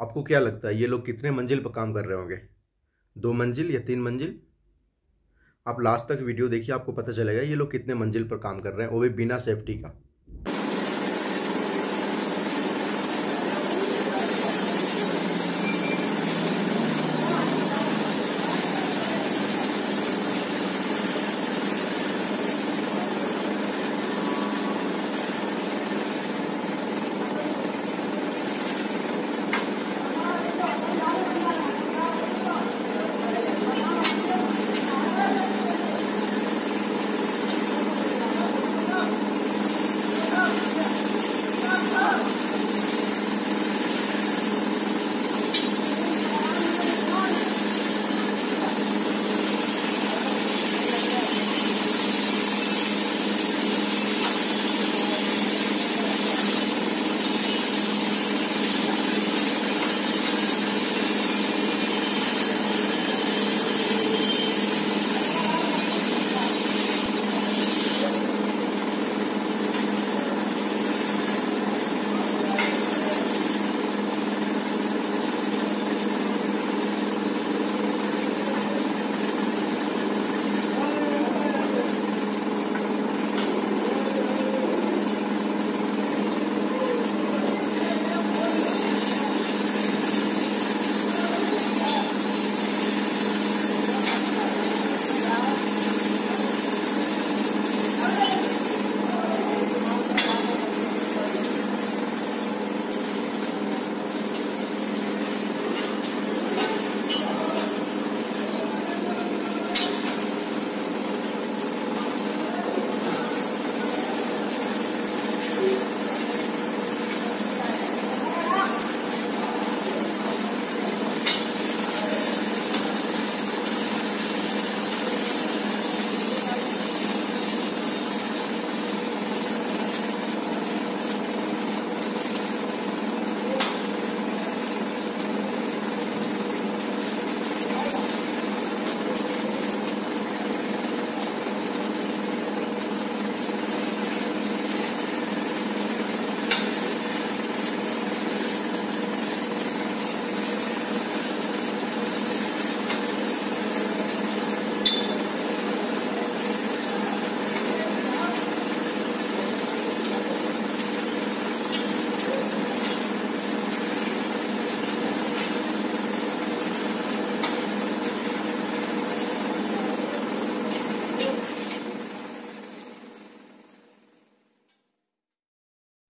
आपको क्या लगता है, ये लोग कितने मंजिल पर काम कर रहे होंगे? दो मंजिल या तीन मंजिल? आप लास्ट तक वीडियो देखिए, आपको पता चलेगा ये लोग कितने मंजिल पर काम कर रहे हैं, वो भी बिना सेफ्टी का।